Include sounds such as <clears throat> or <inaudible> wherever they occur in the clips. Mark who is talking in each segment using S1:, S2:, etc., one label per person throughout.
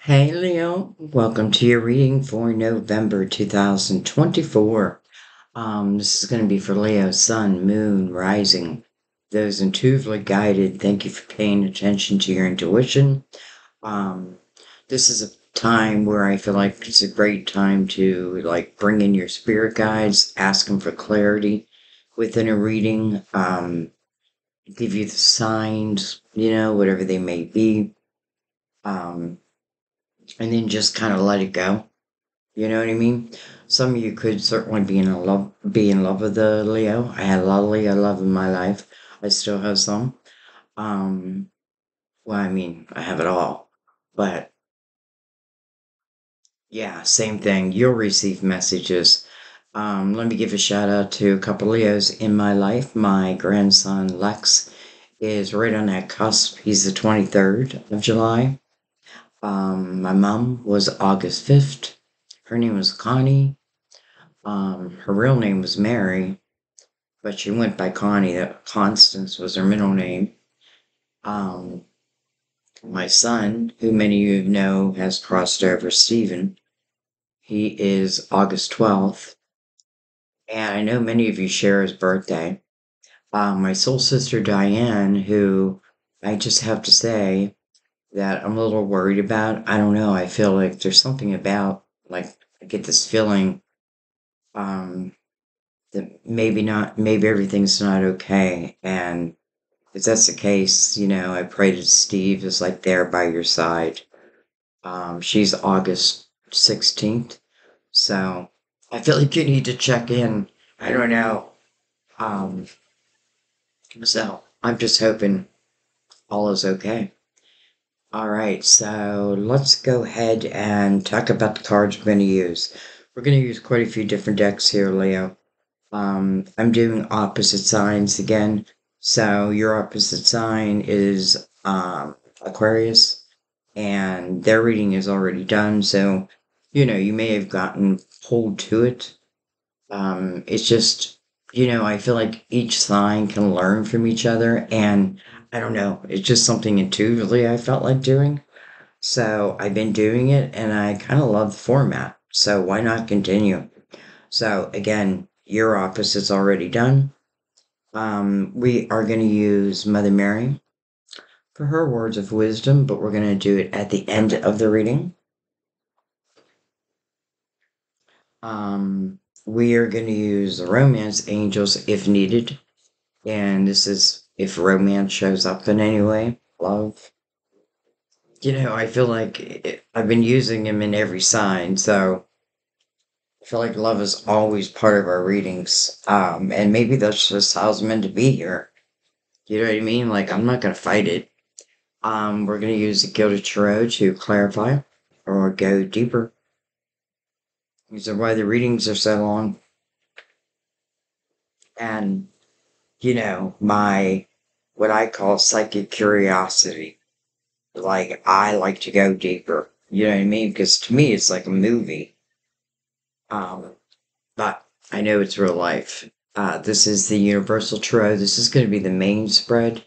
S1: Hey Leo, welcome to your reading for November 2024. Um, this is going to be for Leo, Sun, Moon, Rising. Those intuitively guided, thank you for paying attention to your intuition. Um, this is a time where I feel like it's a great time to like bring in your spirit guides, ask them for clarity within a reading, um, give you the signs, you know, whatever they may be. Um, and then just kind of let it go. You know what I mean? Some of you could certainly be in love, be in love with the Leo. I had a lot of Leo love in my life. I still have some. Um, well, I mean, I have it all, but yeah, same thing. You'll receive messages. Um, let me give a shout out to a couple Leos in my life. My grandson Lex is right on that cusp. He's the 23rd of July. Um, my mom was August 5th. Her name was Connie. Um, her real name was Mary, but she went by Connie. Constance was her middle name. Um, my son, who many of you know has crossed over, Stephen, he is August 12th. And I know many of you share his birthday. Um, my soul sister Diane, who I just have to say that I'm a little worried about. I don't know. I feel like there's something about, like, I get this feeling um, that maybe not, maybe everything's not okay. And if that's the case, you know, I pray that Steve is like there by your side. Um, she's August 16th. So I feel like you need to check in. I don't know. Um, so I'm just hoping all is okay. All right, so let's go ahead and talk about the cards we're going to use. We're going to use quite a few different decks here, Leo. Um, I'm doing opposite signs again. So your opposite sign is um, Aquarius, and their reading is already done. So, you know, you may have gotten pulled to it. Um, it's just, you know, I feel like each sign can learn from each other, and I don't know, it's just something intuitively I felt like doing. So I've been doing it, and I kind of love the format. So why not continue? So again, your office is already done. Um, we are going to use Mother Mary for her words of wisdom, but we're going to do it at the end of the reading. Um, we are going to use the romance angels if needed. And this is if romance shows up in any way, love. You know, I feel like it, I've been using them in every sign, so I feel like love is always part of our readings. Um, and maybe that's just how it's meant to be here. You know what I mean? Like, I'm not going to fight it. Um, we're going to use the Gilded Tarot to clarify or go deeper. Are why the readings are so long. And, you know, my, what I call psychic curiosity. Like, I like to go deeper. You know what I mean? Because to me, it's like a movie. Um, but I know it's real life. Uh, this is the Universal Tarot. This is going to be the main spread.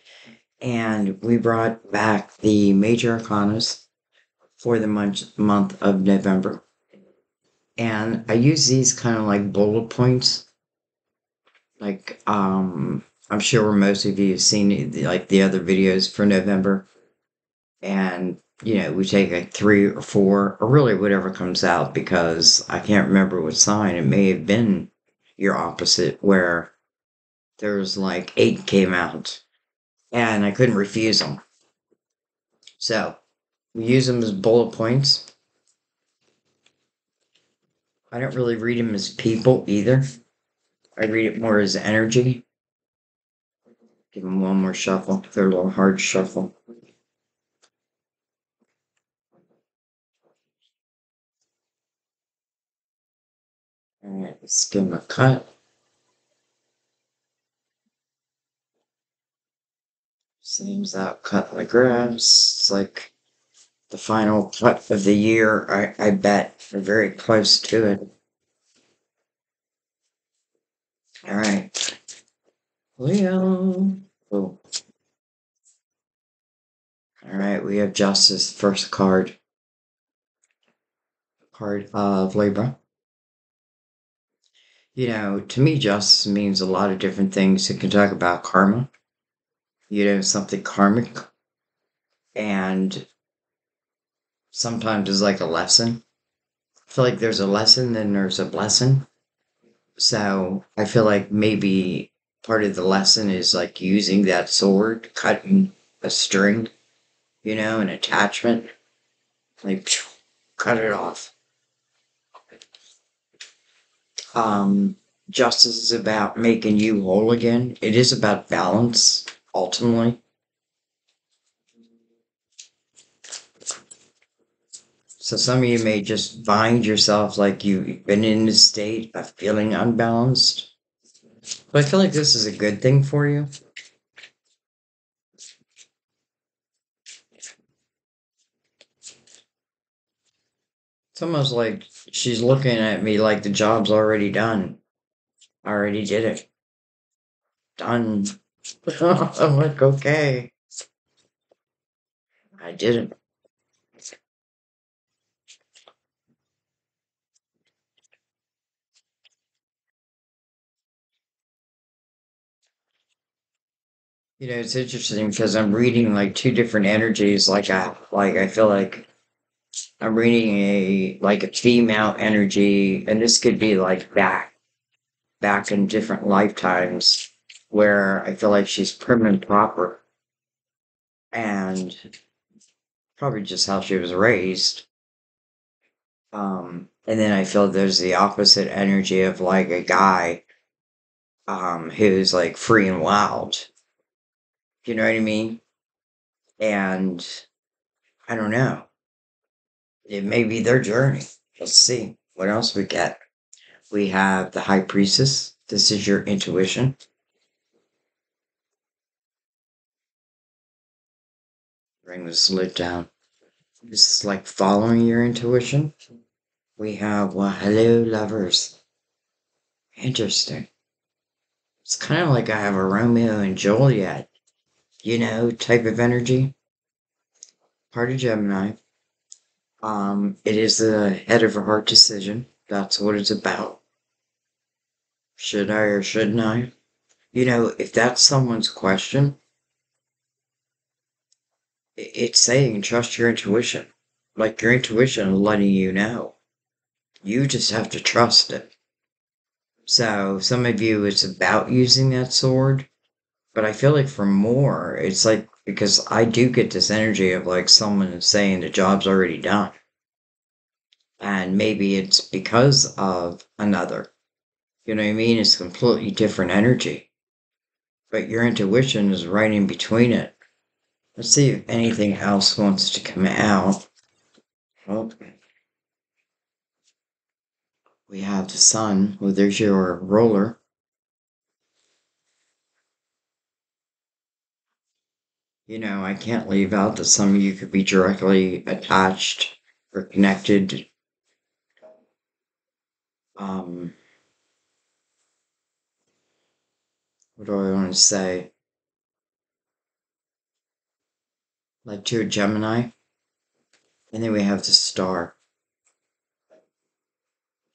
S1: And we brought back the major arcanas for the month, month of November. And I use these kind of like bullet points. Like, um, I'm sure most of you have seen like the other videos for November. And, you know, we take like three or four, or really whatever comes out, because I can't remember what sign. It may have been your opposite, where there's like eight came out. And I couldn't refuse them. So, we use them as bullet points I don't really read them as people either. I read it more as energy. Give them one more shuffle. They're a little hard shuffle. Alright, let's give them a cut. Seems that cut the grass. It's like the final cut of the year, I, I bet. We're very close to it. All right. Leo. Oh. All right, we have Justice, first card. Card of Libra. You know, to me, justice means a lot of different things. It can talk about karma, you know, something karmic, and sometimes it's like a lesson. I feel like there's a lesson, then there's a blessing. So I feel like maybe part of the lesson is like using that sword, cutting a string, you know, an attachment, like cut it off. Um, justice is about making you whole again. It is about balance, ultimately. So some of you may just find yourself like you've been in a state of feeling unbalanced. But I feel like this is a good thing for you. It's almost like she's looking at me like the job's already done. I already did it. Done. <laughs> I'm like, okay. I did it. You know, it's interesting because I'm reading like two different energies. Like I, like I feel like I'm reading a like a female energy, and this could be like back, back in different lifetimes, where I feel like she's prim and proper, and probably just how she was raised. Um, and then I feel there's the opposite energy of like a guy, um, who's like free and wild you know what I mean? And I don't know. It may be their journey. Let's see what else we get. We have the High Priestess. This is your intuition. Bring the lid down. This is like following your intuition. We have, well, hello, lovers. Interesting. It's kind of like I have a Romeo and Juliet you know, type of energy. Part of Gemini. Um, it is the head of a heart decision. That's what it's about. Should I or shouldn't I? You know, if that's someone's question, it's saying trust your intuition. Like your intuition letting you know. You just have to trust it. So, some of you, it's about using that sword but I feel like for more, it's like because I do get this energy of like someone saying the job's already done. And maybe it's because of another. You know what I mean? It's completely different energy. But your intuition is right in between it. Let's see if anything else wants to come out. Well, we have the sun. Well, there's your roller. You know, I can't leave out that some of you could be directly attached or connected. Um, what do I want to say? Like to a Gemini. And then we have the star.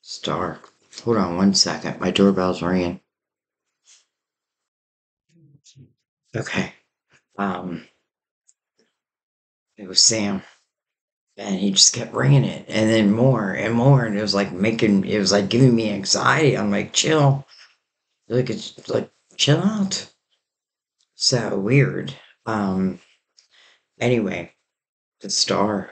S1: Star. Hold on one second. My doorbell's ringing. Okay. Um, it was Sam. And he just kept ringing it and then more and more. And it was like making, it was like giving me anxiety. I'm like, chill. Like, it's like, chill out. So weird. Um, anyway, the star,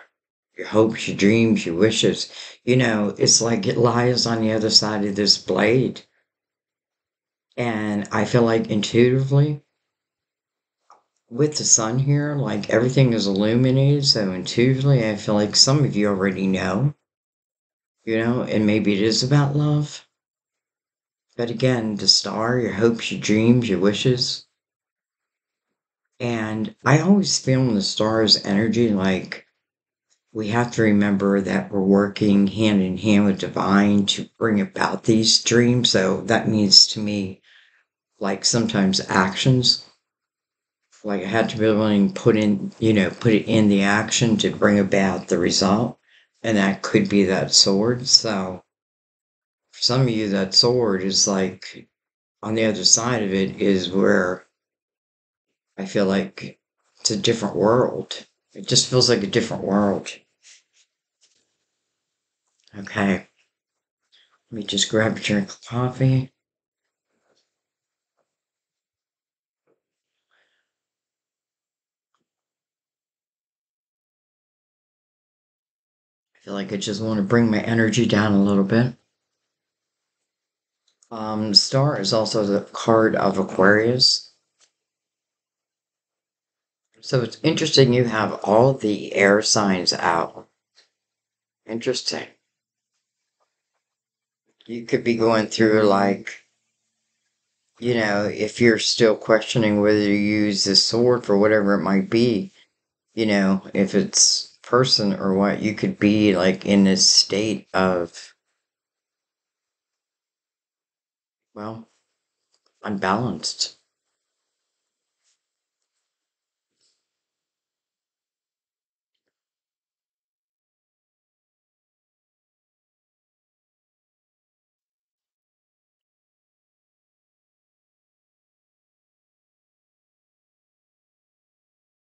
S1: your hopes, your dreams, your wishes, you know, it's like it lies on the other side of this blade. And I feel like intuitively, with the sun here, like everything is illuminated. So intuitively, I feel like some of you already know, you know, and maybe it is about love. But again, the star, your hopes, your dreams, your wishes. And I always feel in the stars' energy like we have to remember that we're working hand in hand with divine to bring about these dreams. So that means to me, like sometimes actions like I had to be willing to put in, you know, put it in the action to bring about the result. And that could be that sword. So for some of you, that sword is like on the other side of it is where I feel like it's a different world. It just feels like a different world. Okay. Let me just grab a drink of coffee. Feel like I just want to bring my energy down a little bit. Um, star is also the card of Aquarius. So it's interesting you have all the air signs out. Interesting. You could be going through like, you know, if you're still questioning whether you use this sword for whatever it might be, you know, if it's person or what, you could be like in this state of, well, unbalanced.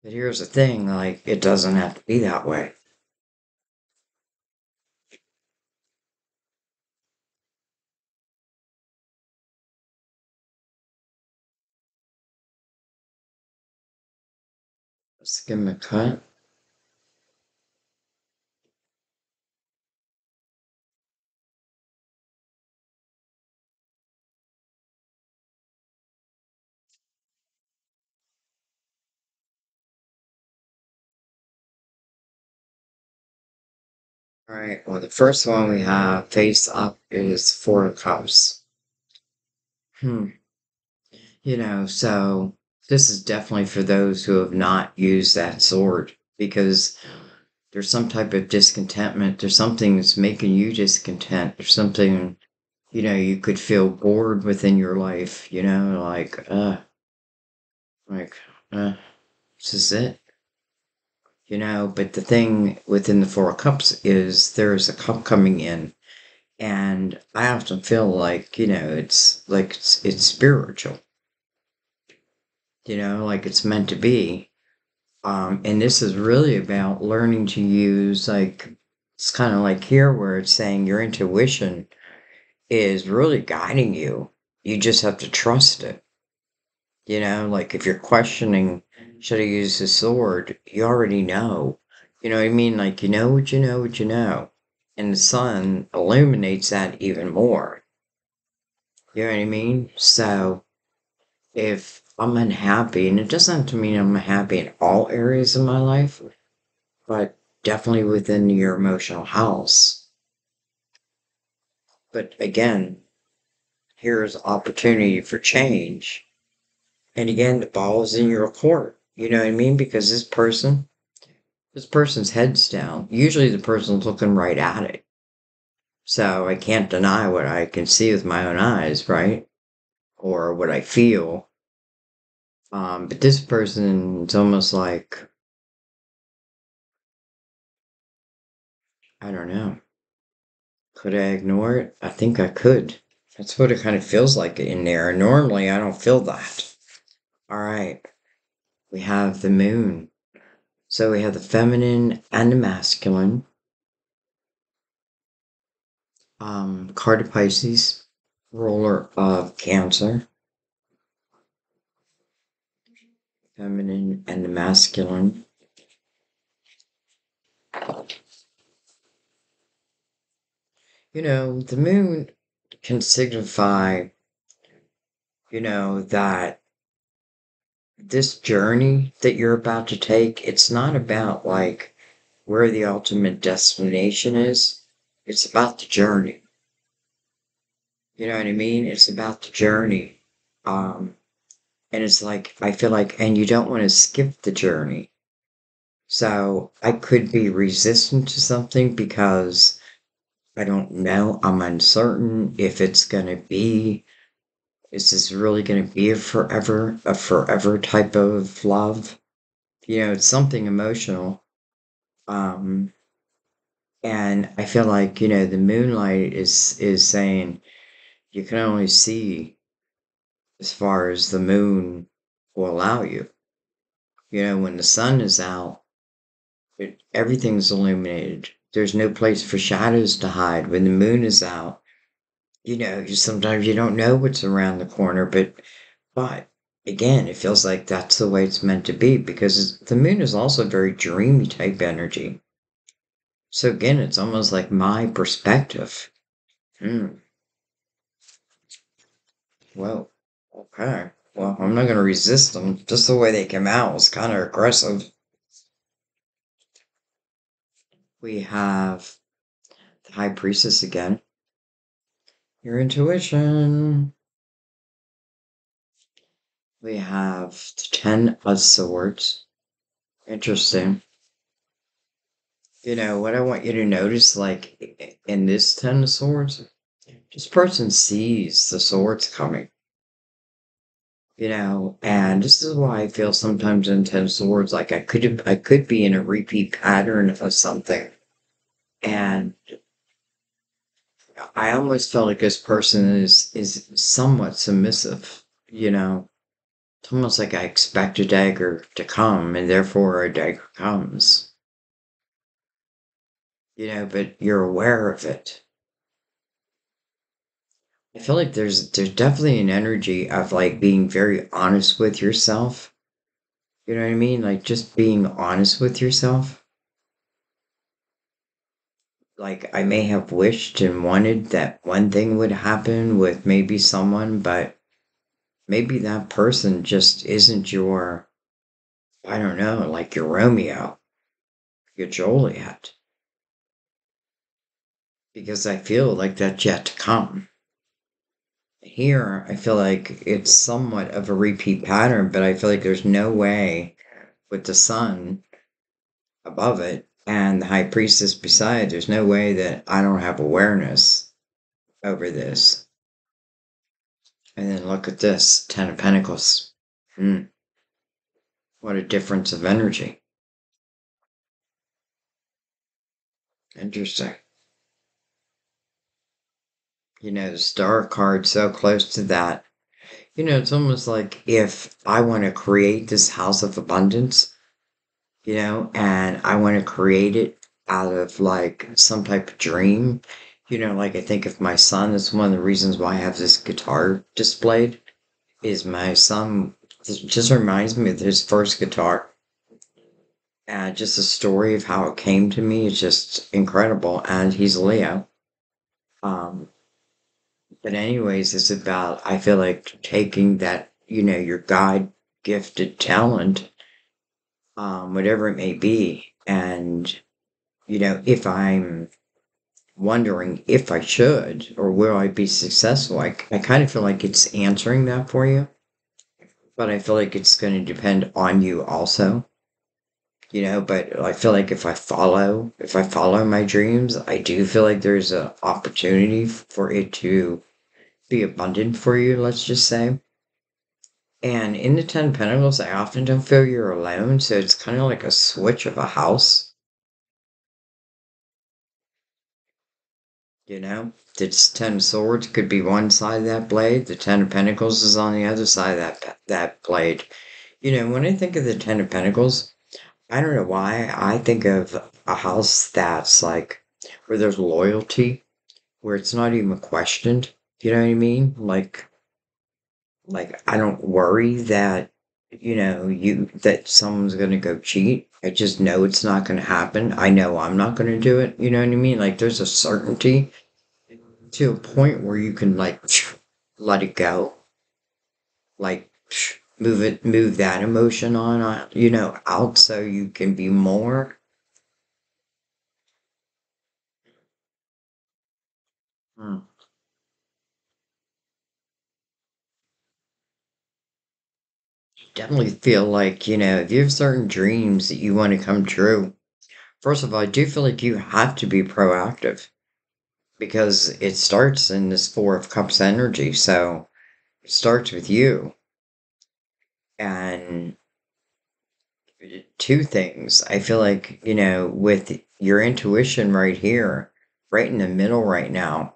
S1: But here's the thing, like, it doesn't have to be that way. Let's give him a cut. All right, well, the first one we have face up is Four of Cups. Hmm. You know, so this is definitely for those who have not used that sword because there's some type of discontentment. There's something that's making you discontent. There's something, you know, you could feel bored within your life, you know, like, uh, like, uh, this is it. You know, but the thing within the Four Cups is there's a cup coming in. And I often feel like, you know, it's like it's, it's spiritual. You know, like it's meant to be. Um, and this is really about learning to use like it's kind of like here where it's saying your intuition is really guiding you. You just have to trust it. You know, like if you're questioning, should I use the sword? You already know. You know what I mean? Like you know what you know what you know. And the sun illuminates that even more. You know what I mean? So if I'm unhappy, and it doesn't have to mean I'm happy in all areas of my life, but definitely within your emotional house. But again, here's opportunity for change and again, the ball is in your court. You know what I mean? Because this person, this person's head's down. Usually the person's looking right at it. So I can't deny what I can see with my own eyes, right? Or what I feel. Um, but this person, it's almost like, I don't know. Could I ignore it? I think I could. That's what it kind of feels like in there. Normally, I don't feel that. All right. We have the moon. So we have the feminine and the masculine. Um, card of Pisces, ruler of Cancer. Feminine and the masculine. You know, the moon can signify, you know, that this journey that you're about to take, it's not about like where the ultimate destination is. It's about the journey. You know what I mean? It's about the journey. Um, and it's like, I feel like, and you don't want to skip the journey. So I could be resistant to something because I don't know. I'm uncertain if it's going to be Is this really going to be a forever, a forever type of love? You know, it's something emotional. Um, and I feel like, you know, the moonlight is is saying you can only see as far as the moon will allow you. You know, when the sun is out, it, everything's illuminated. There's no place for shadows to hide. When the moon is out, you know, sometimes you don't know what's around the corner, but but again, it feels like that's the way it's meant to be because the moon is also very dreamy type energy. So again, it's almost like my perspective. Hmm. Well, okay. Well, I'm not going to resist them. Just the way they came out was kind of aggressive. We have the High Priestess again. Your intuition. We have the Ten of Swords. Interesting. You know, what I want you to notice, like in this Ten of Swords, this person sees the swords coming. You know, and this is why I feel sometimes in Ten of Swords, like I could I could be in a repeat pattern of something. And I almost felt like this person is is somewhat submissive, you know. It's almost like I expect a dagger to come, and therefore a dagger comes. You know, but you're aware of it. I feel like there's there's definitely an energy of like being very honest with yourself. You know what I mean? Like just being honest with yourself. Like I may have wished and wanted that one thing would happen with maybe someone, but maybe that person just isn't your I don't know, like your Romeo, your Juliet. Because I feel like that's yet to come. Here, I feel like it's somewhat of a repeat pattern, but I feel like there's no way with the sun above it and the high priestess beside, there's no way that I don't have awareness over this. And then look at this Ten of Pentacles. Hmm. What a difference of energy. Interesting. You know, the star card so close to that. You know, it's almost like if I want to create this house of abundance, you know, and I want to create it out of like some type of dream. You know, like I think of my son, that's one of the reasons why I have this guitar displayed, is my son just reminds me of his first guitar. And just the story of how it came to me is just incredible. And he's Leo. Um, but anyways, it's about I feel like taking that, you know, your God gifted talent um, whatever it may be. And, you know, if I'm wondering if I should or will I be successful, I, I kind of feel like it's answering that for you. But I feel like it's going to depend on you also. You know, but I feel like if I follow, if I follow my dreams, I do feel like there's an opportunity for it to be abundant for you, let's just say. And in the Ten Pentacles, I often don't feel you're alone, so it's kind of like a switch of a house. You know, it's Ten of Swords could be one side of that blade, the Ten of Pentacles is on the other side of that, that blade. You know, when I think of the Ten of Pentacles, I don't know why, I think of a house that's like where there's loyalty, where it's not even questioned. You know what I mean? Like, like I don't worry that you know you that someone's gonna go cheat. I just know it's not gonna happen. I know I'm not gonna do it. You know what I mean? Like there's a certainty to a point where you can like <sniffs> let it go, like <sniffs> move it, move that emotion on, uh, you know, out so you can be more. Hmm. Definitely feel like, you know, if you have certain dreams that you want to come true, first of all, I do feel like you have to be proactive because it starts in this Four of Cups energy. So, starts with you. And two things. I feel like, you know, with your intuition right here, right in the middle right now,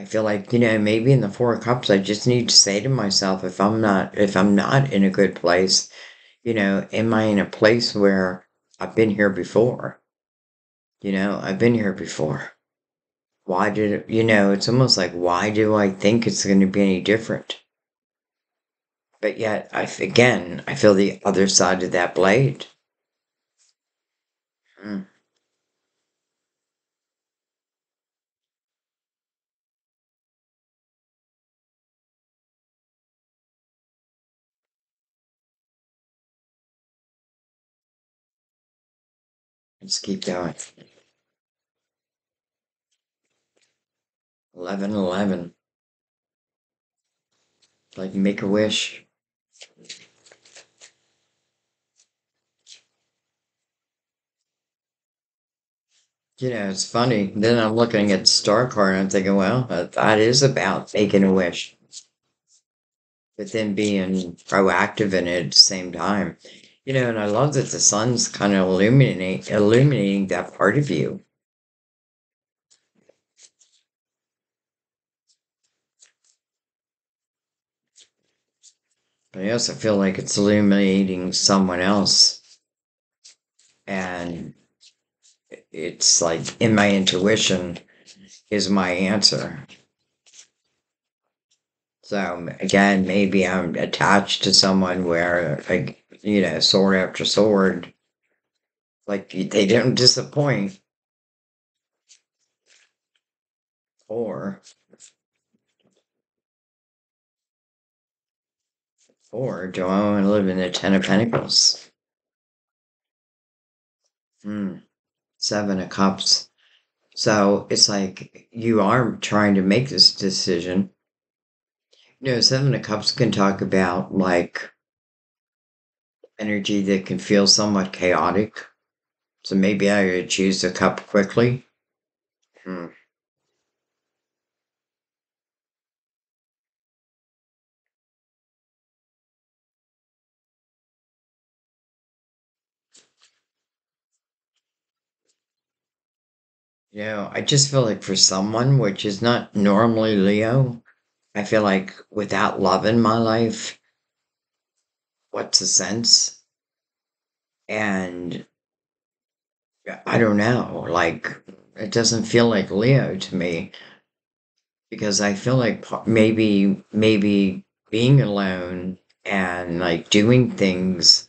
S1: I feel like, you know, maybe in the Four Cups, I just need to say to myself, if I'm not, if I'm not in a good place, you know, am I in a place where I've been here before? You know, I've been here before. Why did it, you know, it's almost like, why do I think it's going to be any different? But yet, I, again, I feel the other side of that blade. Hmm. Let's keep going. 11 11. Like make a wish. You know, it's funny. Then I'm looking at Star Card and I'm thinking, well, that is about making a wish, but then being proactive in it at the same time. You know, and I love that the sun's kind of illuminating illuminating that part of you. But I also feel like it's illuminating someone else. And it's like in my intuition is my answer. So again, maybe I'm attached to someone where, like, you know, sword after sword, like they don't disappoint. Or, or do I want to live in the Ten of Pentacles? Hmm. Seven of Cups. So it's like you are trying to make this decision. You know, Seven of Cups can talk about like energy that can feel somewhat chaotic. So maybe I would choose a cup quickly. Hmm. You know, I just feel like for someone, which is not normally Leo, I feel like without love in my life, what's the sense? And I don't know, like, it doesn't feel like Leo to me because I feel like maybe, maybe being alone and like doing things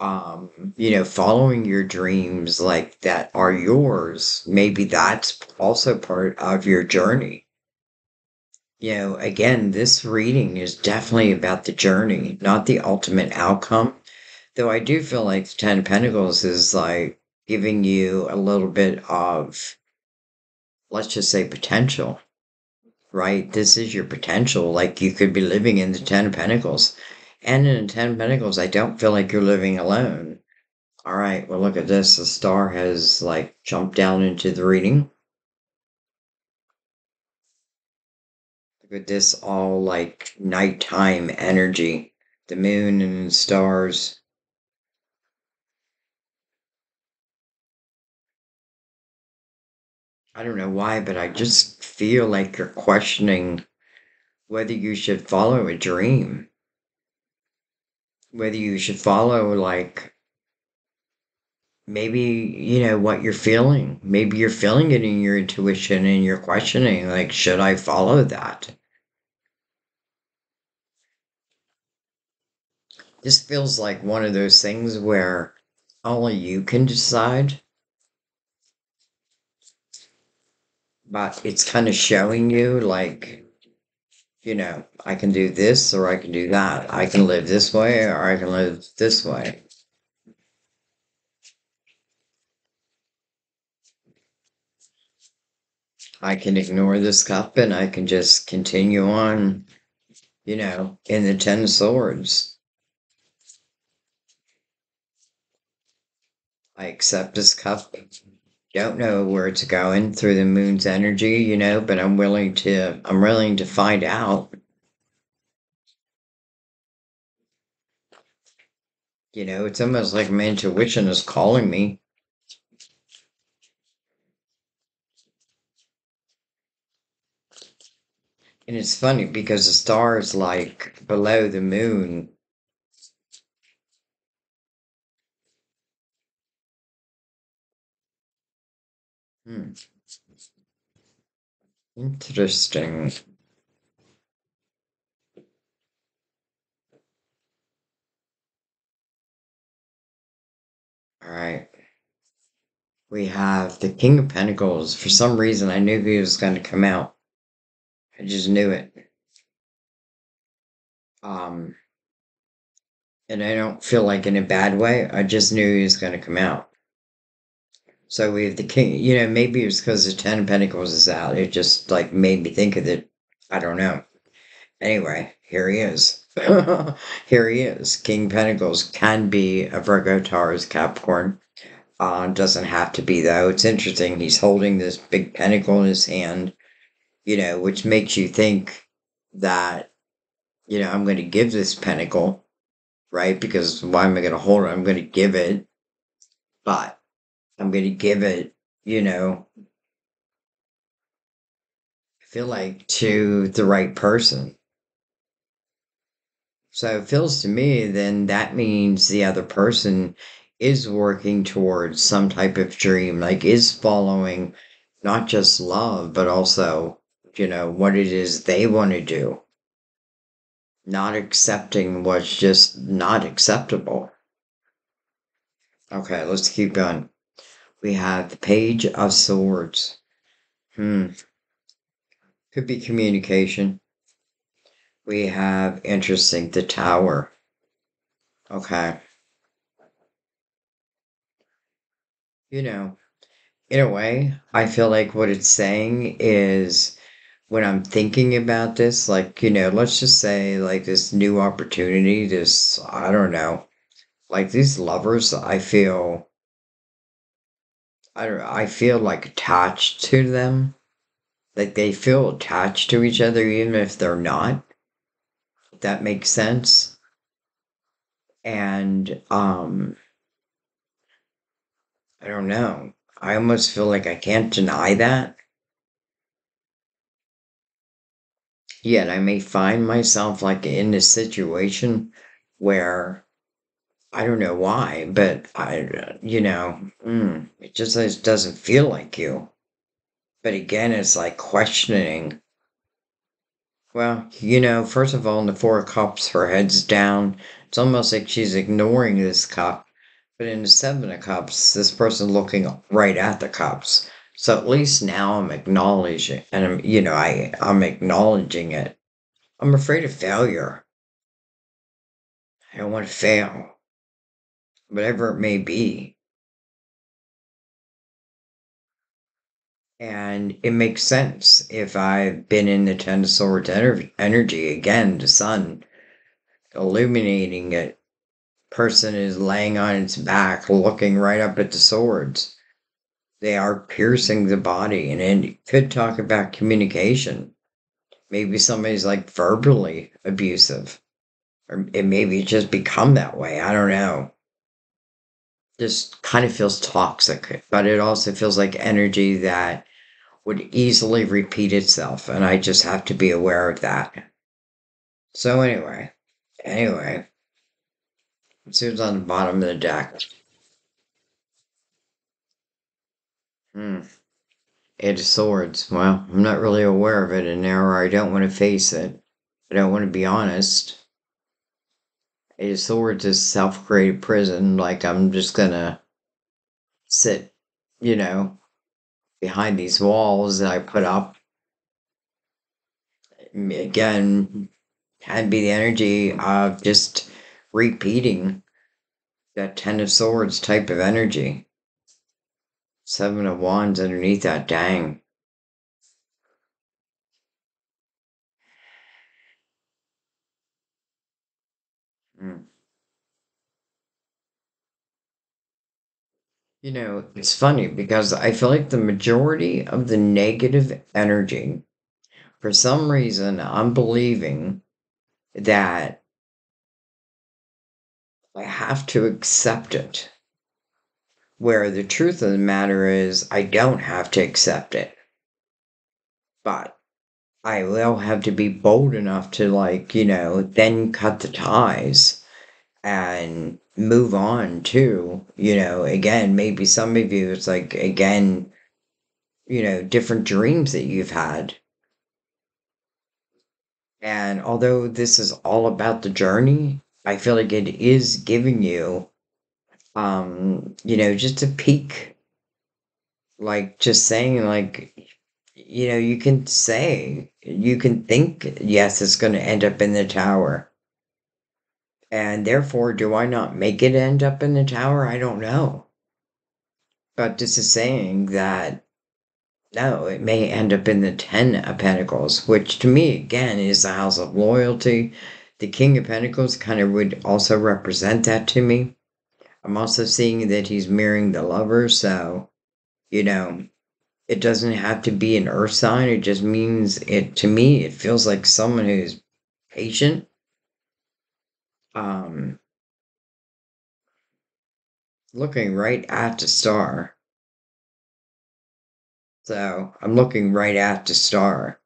S1: um, you know, following your dreams like that are yours, maybe that's also part of your journey. You know, again, this reading is definitely about the journey, not the ultimate outcome. Though I do feel like the Ten of Pentacles is like giving you a little bit of, let's just say, potential, right? This is your potential. Like you could be living in the Ten of Pentacles and in the Ten of Pentacles, I don't feel like you're living alone. All right, well, look at this. The star has like jumped down into the reading. At this all like nighttime energy. The moon and the stars. I don't know why, but I just feel like you're questioning whether you should follow a dream whether you should follow like maybe you know what you're feeling maybe you're feeling it in your intuition and you're questioning like should i follow that this feels like one of those things where only you can decide but it's kind of showing you like you know, I can do this or I can do that. I can live this way or I can live this way. I can ignore this cup and I can just continue on, you know, in the Ten Swords. I accept this cup don't know where it's going through the moon's energy, you know, but I'm willing to I'm willing to find out. You know, it's almost like my intuition is calling me. And it's funny because the stars like below the moon. Hmm. Interesting. All right. We have the King of Pentacles. For some reason, I knew he was going to come out. I just knew it. Um, and I don't feel like in a bad way. I just knew he was going to come out. So we have the king. You know, maybe it's because the Ten of Pentacles is out. It just like made me think of it. I don't know. Anyway, here he is. <laughs> here he is. King Pentacles can be a Virgo, Taurus, Capricorn. Uh, doesn't have to be though. It's interesting. He's holding this big pentacle in his hand, you know, which makes you think that, you know, I'm going to give this pentacle, right? Because why am I going to hold it? I'm going to give it, but I'm going to give it, you know, I feel like to the right person. So it feels to me then that means the other person is working towards some type of dream, like is following not just love, but also, you know, what it is they want to do. Not accepting what's just not acceptable. Okay, let's keep going. We have the Page of Swords. Hmm. Could be communication. We have interesting the Tower. Okay. You know, in a way, I feel like what it's saying is when I'm thinking about this, like, you know, let's just say like this new opportunity, this, I don't know, like these lovers, I feel, I don't I feel like attached to them. Like they feel attached to each other even if they're not. If that makes sense. And, um, I don't know. I almost feel like I can't deny that. Yet I may find myself like in a situation where I don't know why, but I, you know, mm, it just it doesn't feel like you. But again, it's like questioning. Well, you know, first of all, in the Four of Cups, her head's down. It's almost like she's ignoring this cup but in the Seven of Cups, this person looking right at the cups. So at least now I'm acknowledging, and I'm, you know, I I'm acknowledging it. I'm afraid of failure. I don't want to fail, whatever it may be. And it makes sense if I've been in the Ten Swords energy again, the sun illuminating it person is laying on its back, looking right up at the swords. They are piercing the body, and it could talk about communication. Maybe somebody's like verbally abusive, or it maybe just become that way. I don't know. Just kind of feels toxic, but it also feels like energy that would easily repeat itself, and I just have to be aware of that. So, anyway, anyway, see what's on the bottom of the deck. Hmm. Eight of Swords. Well, I'm not really aware of it in there, or I don't want to face it. I don't want to be honest. Eight of Swords is self-created prison. Like, I'm just gonna sit, you know, behind these walls that I put up. Again, had be the energy of just repeating that Ten of Swords type of energy. Seven of Wands underneath that, dang. Hmm. You know, it's funny because I feel like the majority of the negative energy, for some reason, I'm believing that I have to accept it. Where the truth of the matter is, I don't have to accept it. But I will have to be bold enough to, like, you know, then cut the ties and move on to, you know, again, maybe some of you, it's like, again, you know, different dreams that you've had. And although this is all about the journey, I feel like it is giving you, um, you know, just a peek, like just saying, like, you know, you can say, you can think, yes, it's going to end up in the tower. And therefore, do I not make it end up in the tower? I don't know. But this is saying that no, it may end up in the Ten of Pentacles, which to me, again, is the house of loyalty. The King of Pentacles kind of would also represent that to me. I'm also seeing that he's mirroring the lover, so, you know, it doesn't have to be an earth sign. It just means it, to me, it feels like someone who's patient. Um, looking right at the star. So I'm looking right at the star.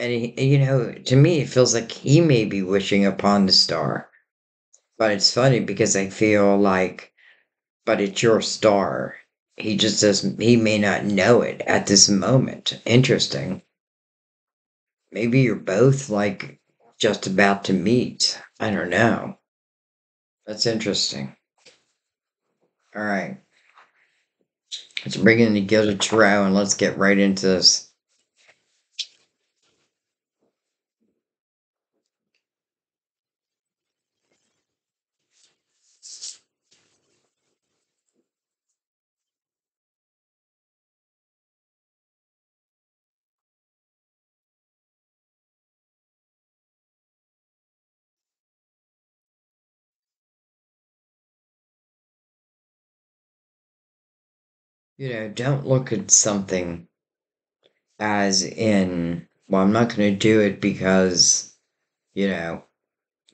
S1: And, he, you know, to me, it feels like he may be wishing upon the star. But it's funny because I feel like, but it's your star. He just doesn't, he may not know it at this moment. Interesting. Maybe you're both like just about to meet. I don't know. That's interesting. All right. Let's bring in the Gilded Tarot and let's get right into this. You know, don't look at something as in, well, I'm not going to do it because, you know,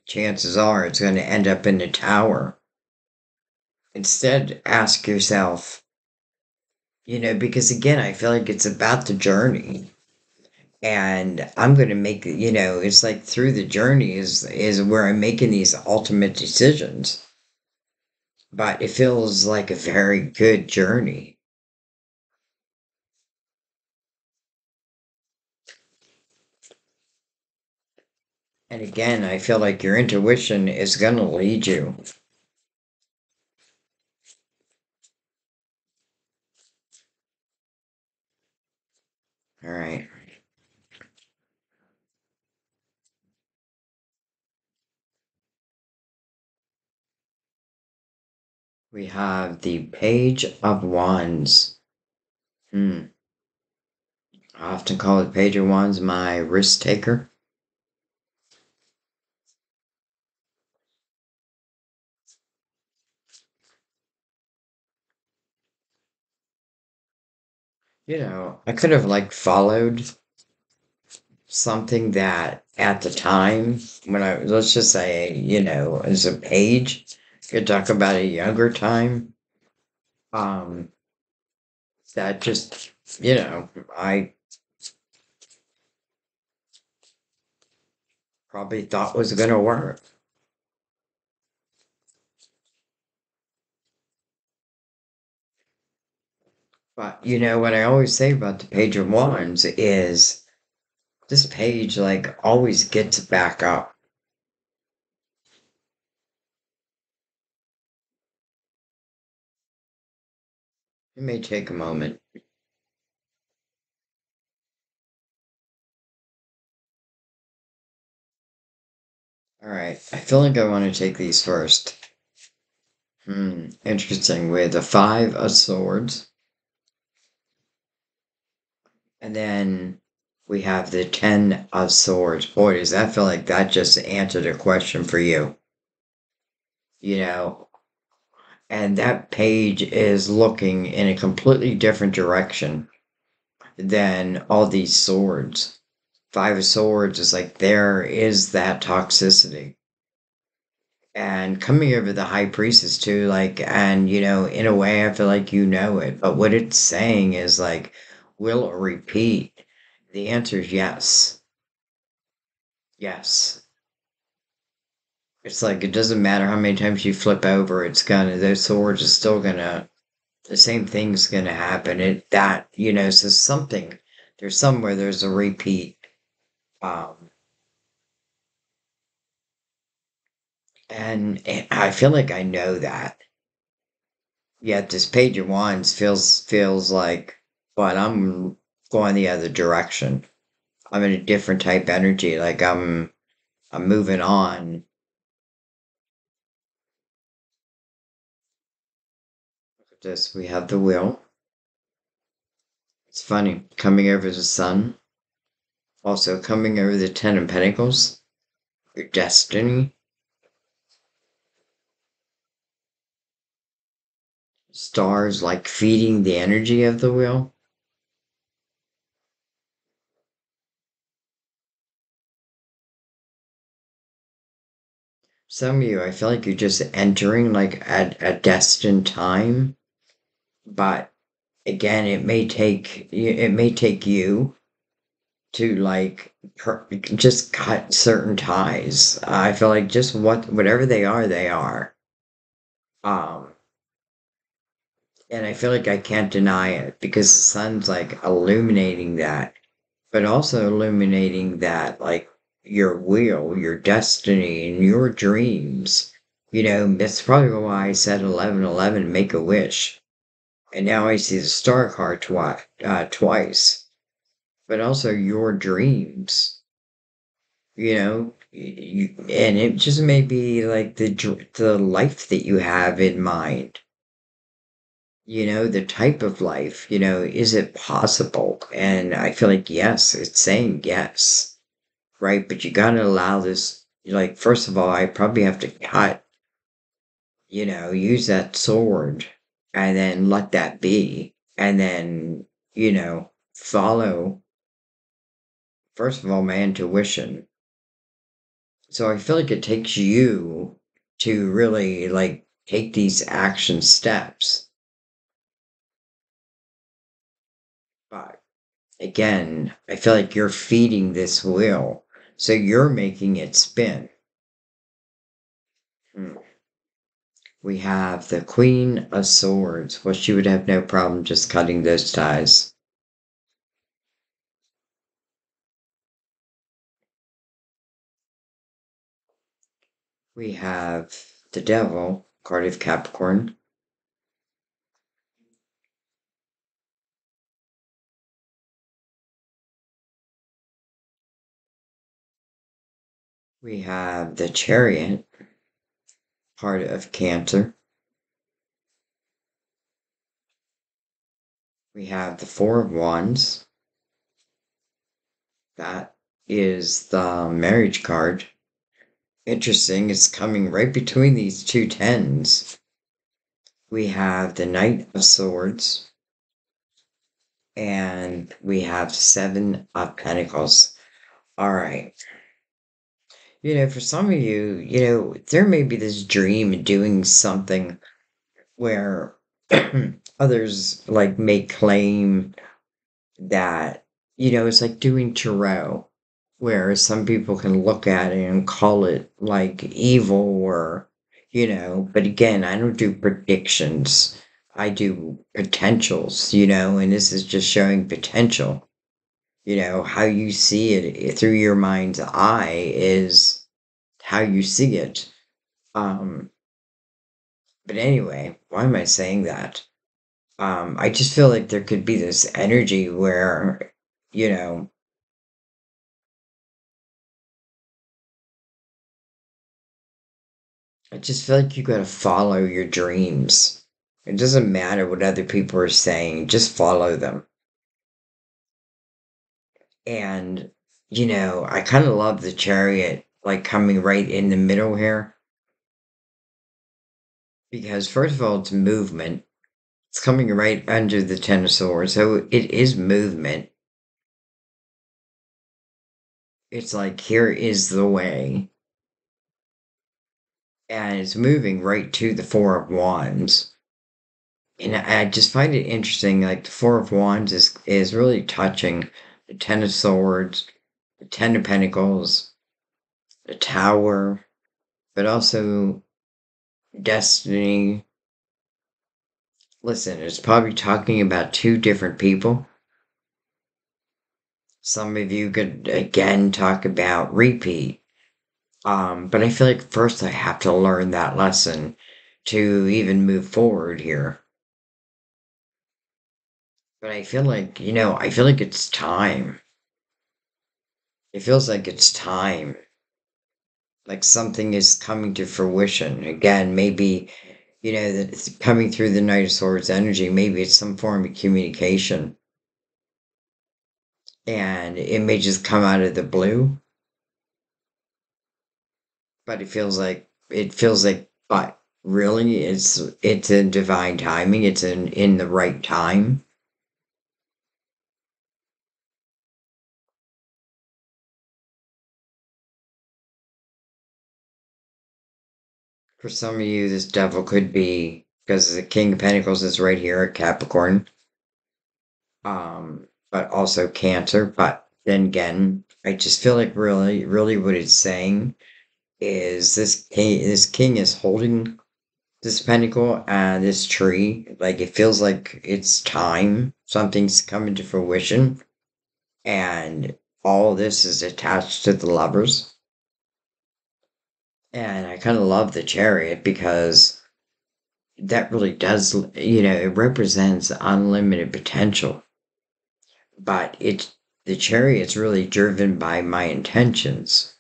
S1: chances are it's going to end up in the tower. Instead, ask yourself, you know, because again, I feel like it's about the journey. And I'm going to make, you know, it's like through the journey is is where I'm making these ultimate decisions. But it feels like a very good journey. And again, I feel like your intuition is going to lead you. All right. We have the Page of Wands. Hmm. I often call it Page of Wands my risk taker. You know, I could have like followed something that at the time when I let's just say, you know, as a page, could talk about a younger time. Um that just you know, I probably thought was gonna work. But you know what I always say about the page of wands is this page like always gets back up. It may take a moment. All right, I feel like I want to take these first. Hmm, interesting. With the Five of Swords. And then we have the Ten of Swords. Boy, does that feel like that just answered a question for you. You know, and that page is looking in a completely different direction than all these swords. Five of Swords is like there is that toxicity. And coming over the high priestess too, like, and you know, in a way, I feel like you know it, but what it's saying is like, will repeat? The answer is yes. Yes. It's like it doesn't matter how many times you flip over, it's gonna, those swords are still gonna, the same thing's gonna happen. It, that, you know, so something, there's somewhere there's a repeat. Um, and, and I feel like I know that. Yet this page of wands feels feels like, but I'm going the other direction. I'm in a different type energy. Like I'm I'm moving on. Look at this. We have the wheel. It's funny. Coming over the sun. Also coming over the Ten of Pentacles. Your destiny. Stars like feeding the energy of the wheel. Some of you, I feel like you're just entering like at a destined time, but again, it may take it may take you to like per, just cut certain ties. I feel like just what whatever they are, they are. Um, and I feel like I can't deny it because the sun's like illuminating that, but also illuminating that like your will, your destiny, and your dreams. You know, that's probably why I said 1111, make a wish. And now I see the star card twi- uh, twice, but also your dreams. You know, you, and it just may be like the the life that you have in mind. You know, the type of life. You know, is it possible? And I feel like yes, it's saying yes right? But you got to allow this. Like, first of all, I probably have to cut, you know, use that sword and then let that be. And then, you know, follow, first of all, my intuition. So I feel like it takes you to really like take these action steps. But again, I feel like you're feeding this wheel so you're making it spin. Hmm. We have the Queen of Swords. Well, she would have no problem just cutting those ties. We have the Devil, card of Capricorn. We have the chariot, part of Cancer. We have the Four of Wands. That is the marriage card. Interesting, it's coming right between these two tens. We have the Knight of Swords. And we have Seven of Pentacles. All right. You know, for some of you, you know, there may be this dream of doing something where <clears throat> others like may claim that, you know, it's like doing tarot, where some people can look at it and call it like evil or, you know, but again, I don't do predictions. I do potentials, you know, and this is just showing potential you know how you see it through your mind's eye is how you see it. Um but anyway why am i saying that? Um i just feel like there could be this energy where you know i just feel like you got to follow your dreams. It doesn't matter what other people are saying just follow them and you know i kind of love the chariot like coming right in the middle here Because first of all, it's movement. It's coming right under the Ten of Swords, so it is movement. It's like here is the way. And it's moving right to the Four of Wands. And I just find it interesting, like the Four of Wands is is really touching Ten of Swords, the Ten of Pentacles, the Tower, but also Destiny. Listen, it's probably talking about two different people. Some of you could again talk about repeat. Um, but I feel like first I have to learn that lesson to even move forward here. But I feel like, you know, I feel like it's time. It feels like it's time. Like something is coming to fruition. Again, maybe, you know, that it's coming through the Knight of Swords energy. Maybe it's some form of communication. And it may just come out of the blue. But it feels like, it feels like, but really, it's, it's in divine timing. It's in, in the right time For some of you, this devil could be because the King of Pentacles is right here at Capricorn, um, but also Cancer. But then again, I just feel like really, really, what it's saying is this king, this king is holding this pentacle and this tree. Like it feels like it's time. Something's coming to fruition, and all this is attached to the lovers. And I kind of love the chariot because that really does, you know, it represents unlimited potential. But it's the chariot's really driven by my intentions.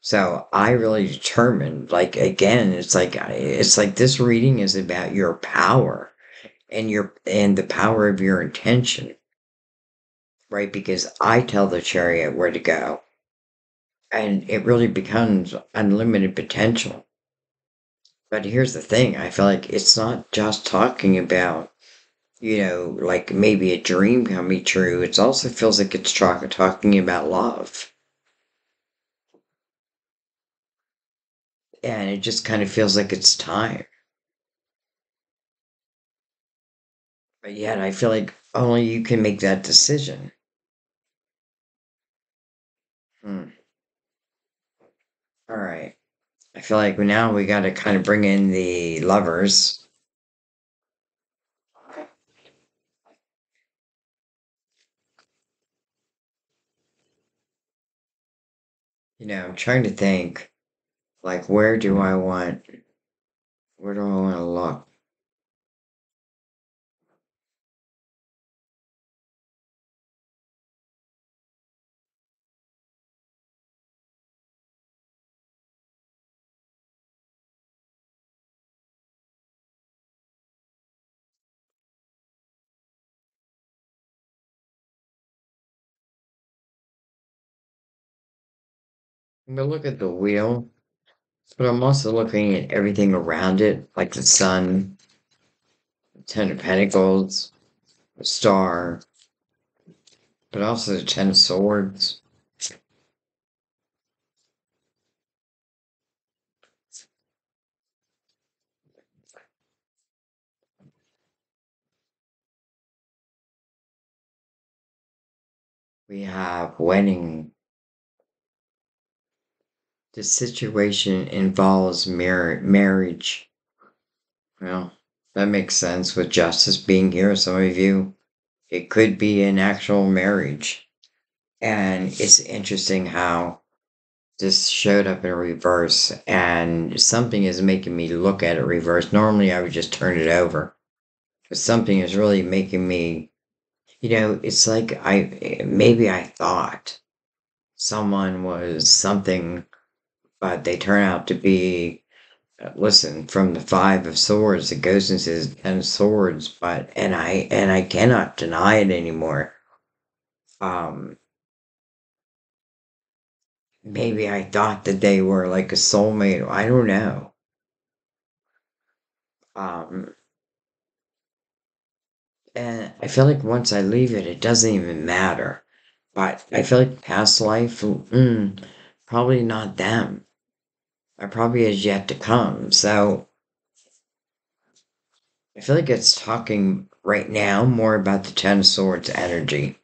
S1: So I really determined, like again, it's like it's like this reading is about your power and your and the power of your intention. Right? Because I tell the chariot where to go and it really becomes unlimited potential. But here's the thing I feel like it's not just talking about, you know, like maybe a dream coming true. It also feels like it's talk- talking about love. And it just kind of feels like it's time. But yet I feel like only you can make that decision. Hmm. All right. I feel like now we got to kind of bring in the lovers. You know, I'm trying to think, like, where do I want, where do I want to look? Gonna look at the wheel, but I'm also looking at everything around it, like the sun, the Ten of Pentacles, the star, but also the Ten of Swords. We have wedding. The situation involves mar- marriage. Well, that makes sense with justice being here. Some of you, it could be an actual marriage. And it's interesting how this showed up in reverse and something is making me look at it reverse. Normally I would just turn it over. But something is really making me you know, it's like I maybe I thought someone was something, but they turn out to be uh, listen from the five of swords it goes into his ten swords but and i and i cannot deny it anymore um maybe i thought that they were like a soulmate i don't know Um, and I feel like once I leave it, it doesn't even matter. But I feel like past life, mm, probably not them. Or probably as yet to come. So I feel like it's talking right now more about the Ten of Swords energy.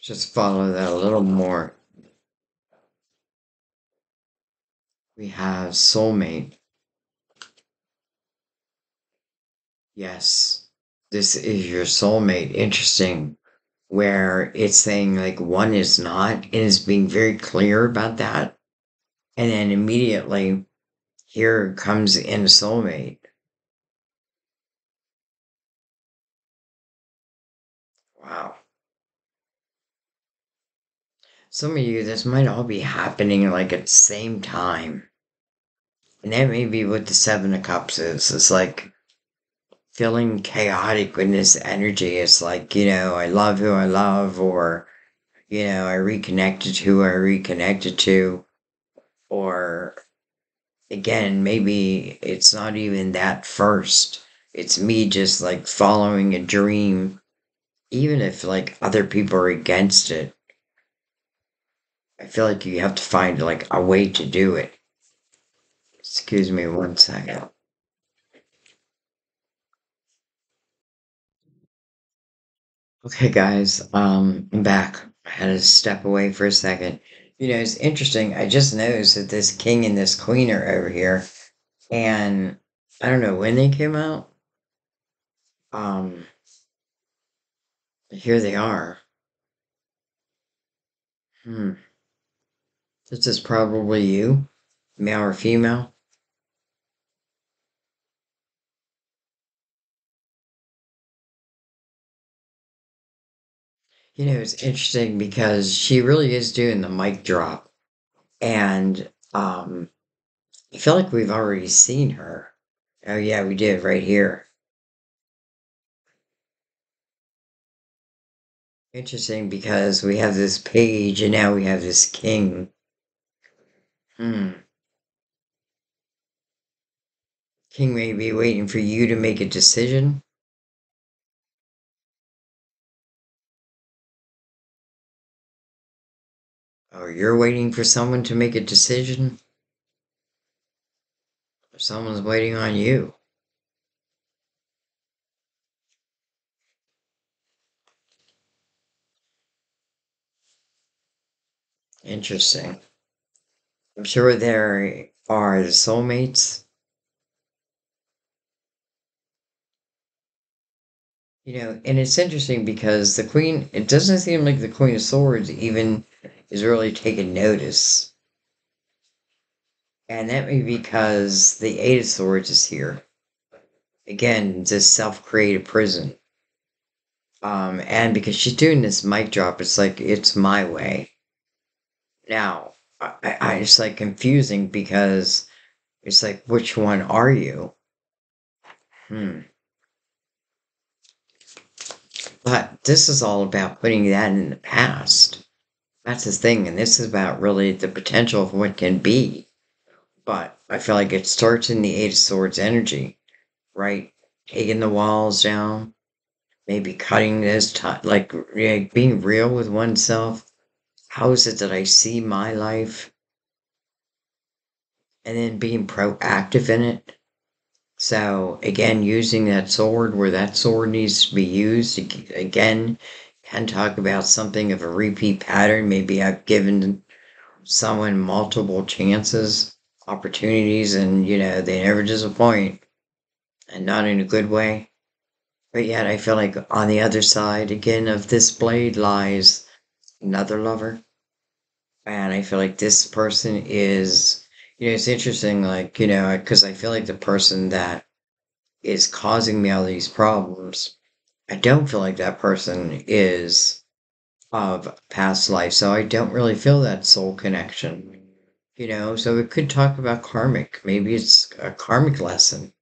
S1: Just follow that a little more. We have soulmate. Yes, this is your soulmate. Interesting. Where it's saying like one is not, and is being very clear about that. And then immediately here comes in soulmate. Wow. Some of you, this might all be happening like at the same time. And that may be what the Seven of Cups is. It's like feeling chaotic when this energy is like, you know, I love who I love, or, you know, I reconnected to who I reconnected to, or again, maybe it's not even that first. It's me just like following a dream, even if like other people are against it. I feel like you have to find like a way to do it. Excuse me one second. Okay, guys, um, I'm back. I had to step away for a second. You know, it's interesting. I just noticed that this king and this queen are over here, and I don't know when they came out. Um, here they are. Hmm. This is probably you, male or female. You know, it's interesting because she really is doing the mic drop. And um, I feel like we've already seen her. Oh, yeah, we did right here. Interesting because we have this page and now we have this king. Hmm. King may be waiting for you to make a decision. You're waiting for someone to make a decision. Or someone's waiting on you. Interesting. I'm sure there are soulmates. You know, and it's interesting because the queen, it doesn't seem like the queen of swords even is really taking notice. And that may be because the eight of swords is here. Again, this self-created prison. Um, and because she's doing this mic drop, it's like, it's my way. Now, I, I, it's like confusing because it's like, which one are you? Hmm. But this is all about putting that in the past. That's the thing, and this is about really the potential of what can be. But I feel like it starts in the Eight of Swords energy, right? Taking the walls down, maybe cutting this, t- like, like being real with oneself. How is it that I see my life? And then being proactive in it. So again, using that sword where that sword needs to be used again, can talk about something of a repeat pattern. Maybe I've given someone multiple chances, opportunities, and you know, they never disappoint and not in a good way. But yet I feel like on the other side again of this blade lies another lover. And I feel like this person is you know, it's interesting, like, you know, because I feel like the person that is causing me all these problems, I don't feel like that person is of past life. So I don't really feel that soul connection. You know, so it could talk about karmic. Maybe it's a karmic lesson,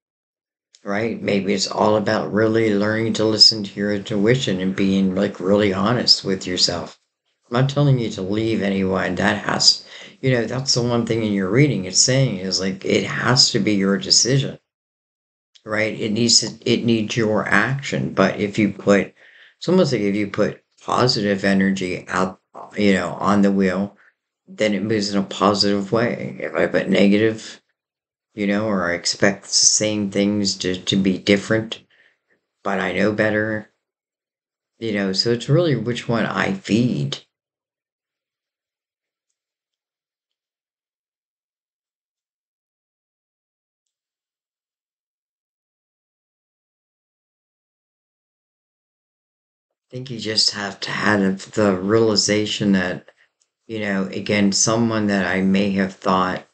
S1: right? Maybe it's all about really learning to listen to your intuition and being like really honest with yourself. I'm not telling you to leave anyone. That has, you know, that's the one thing in your reading it's saying is like it has to be your decision, right? It needs to, it needs your action. But if you put, it's almost like if you put positive energy out, you know, on the wheel, then it moves in a positive way. If I put negative, you know, or I expect the same things to, to be different, but I know better, you know, so it's really which one I feed. I think you just have to have the realization that, you know, again, someone that I may have thought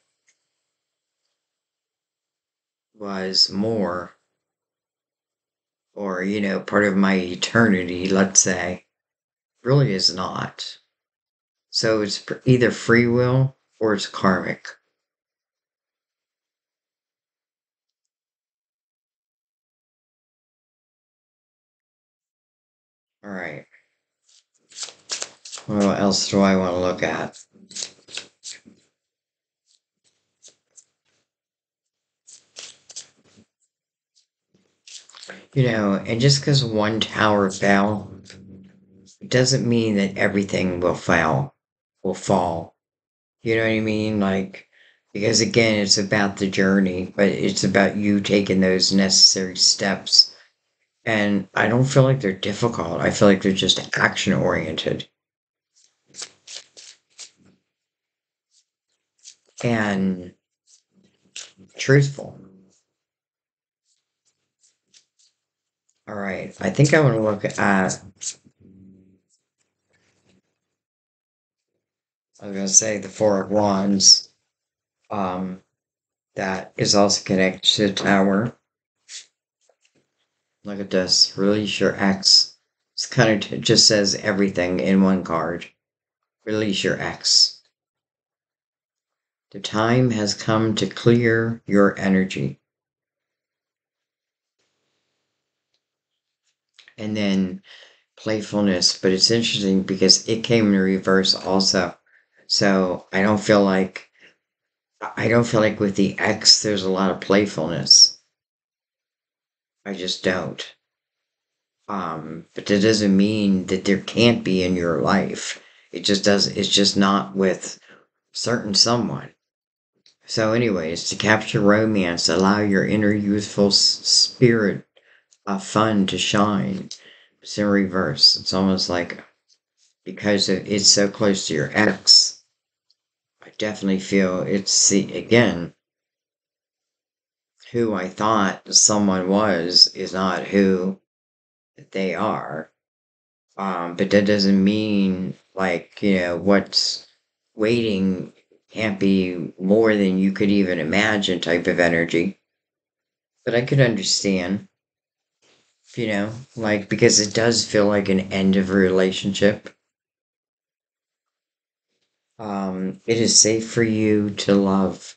S1: was more, or, you know, part of my eternity, let's say, really is not. So it's either free will or it's karmic. All right. What else do I want to look at? You know, and just because one tower fell, doesn't mean that everything will fail, will fall. You know what I mean? Like, because again, it's about the journey, but it's about you taking those necessary steps. And I don't feel like they're difficult. I feel like they're just action oriented and truthful. All right. I think I want to look at, I was going to say the Four of Wands. Um, that is also connected to the tower. Look at this. Release your ex. It's kind of it just says everything in one card. Release your ex. The time has come to clear your energy. And then playfulness, but it's interesting because it came in reverse also. So I don't feel like I don't feel like with the ex there's a lot of playfulness. I just don't. Um, but that doesn't mean that there can't be in your life. It just does. It's just not with certain someone. So, anyways, to capture romance, allow your inner youthful spirit of fun to shine. It's in reverse. It's almost like because it's so close to your ex. I definitely feel it's the again who I thought someone was is not who they are. Um, but that doesn't mean like, you know, what's waiting can't be more than you could even imagine type of energy. But I could understand, you know, like because it does feel like an end of a relationship. Um, it is safe for you to love.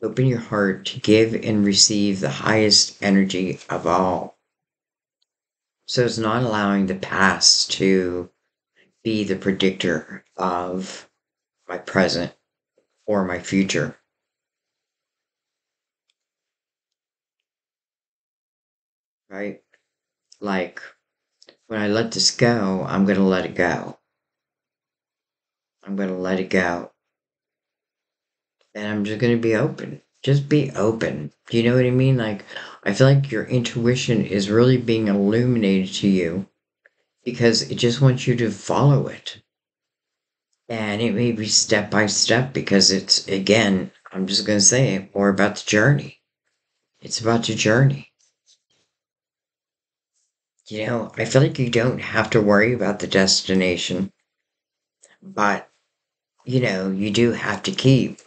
S1: Open your heart to give and receive the highest energy of all. So it's not allowing the past to be the predictor of my present or my future. Right? Like, when I let this go, I'm going to let it go. I'm going to let it go. And I'm just going to be open. Just be open. Do you know what I mean? Like, I feel like your intuition is really being illuminated to you because it just wants you to follow it. And it may be step by step because it's, again, I'm just going to say more about the journey. It's about the journey. You know, I feel like you don't have to worry about the destination, but, you know, you do have to keep,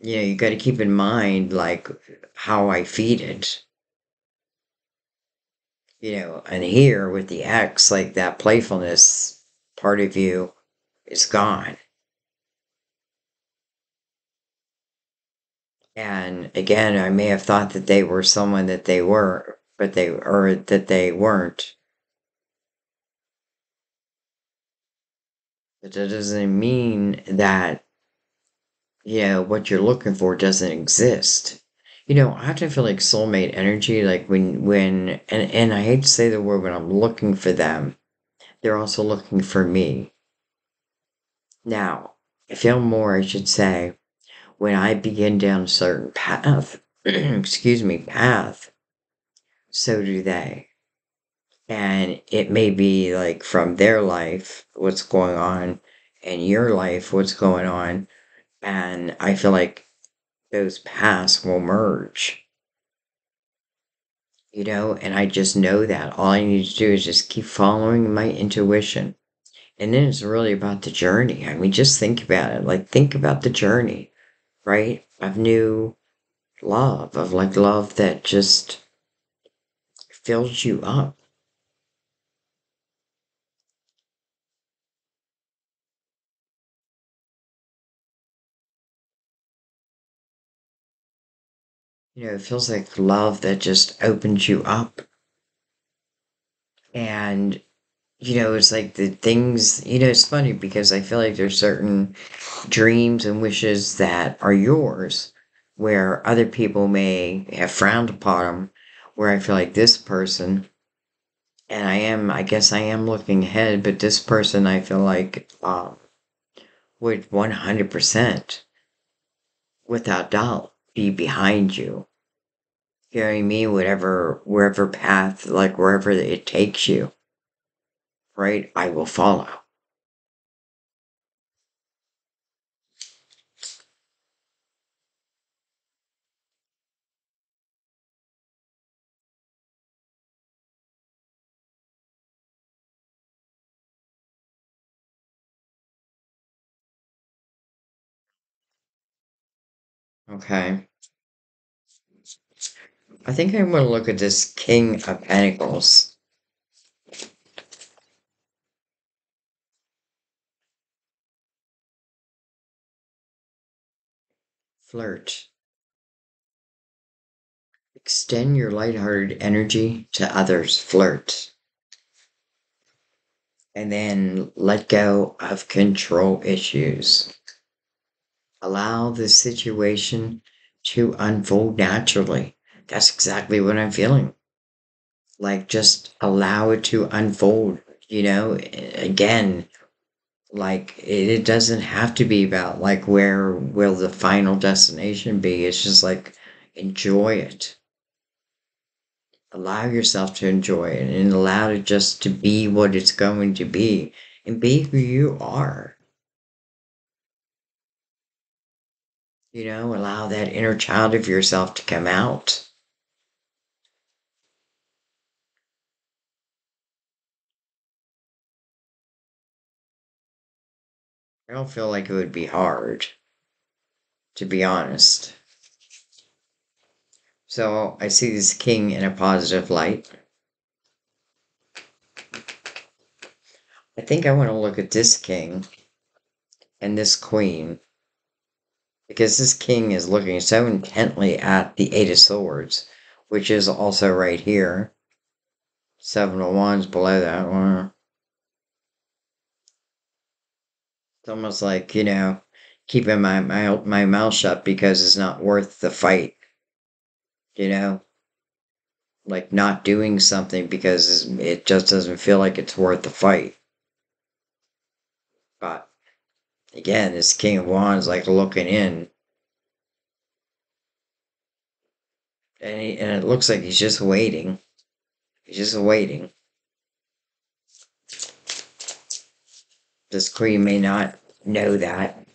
S1: you know, you got to keep in mind, like, how I feed it. You know, and here with the ex, like that playfulness part of you is gone. And again, I may have thought that they were someone that they were, but they or that they weren't. But that doesn't mean that know what you're looking for doesn't exist. You know, I often feel like soulmate energy, like when when and and I hate to say the word when I'm looking for them, they're also looking for me. Now, I feel more, I should say, when I begin down a certain path, <clears throat> excuse me, path, so do they. And it may be like from their life, what's going on, and your life, what's going on. And I feel like those paths will merge, you know, and I just know that. All I need to do is just keep following my intuition. And then it's really about the journey. I mean, just think about it. Like, think about the journey, right? Of new love, of like love that just fills you up. You know, it feels like love that just opens you up. And, you know, it's like the things, you know, it's funny because I feel like there's certain dreams and wishes that are yours where other people may have frowned upon them, where I feel like this person, and I am, I guess I am looking ahead, but this person I feel like um, would 100%, without doubt, be behind you. You me what Whatever, wherever path, like wherever it takes you, right? I will follow. Okay. I think I'm going to look at this King of Pentacles. Flirt. Extend your lighthearted energy to others. Flirt. And then let go of control issues. Allow the situation to unfold naturally. That's exactly what I'm feeling. Like, just allow it to unfold, you know? Again, like, it, doesn't have to be about, like, where will the final destination be? It's just like, enjoy it. Allow yourself to enjoy it and allow it just to be what it's going to be and be who you are. You know, allow that inner child of yourself to come out. I don't feel like it would be hard, to be honest. So I see this king in a positive light. I think I want to look at this king and this queen because this king is looking so intently at the Eight of Swords, which is also right here. Seven of Wands below that one. It's almost like, you know, keeping my, my, my mouth shut because it's not worth the fight. You know? Like not doing something because it just doesn't feel like it's worth the fight. But again, this King of Wands like looking in. And, he, and it looks like he's just waiting. He's just waiting. This queen may not know that.